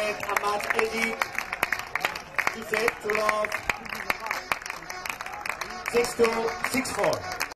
Bank, Hamad Kredit, Gisette Tulov, 6-2, 6-4.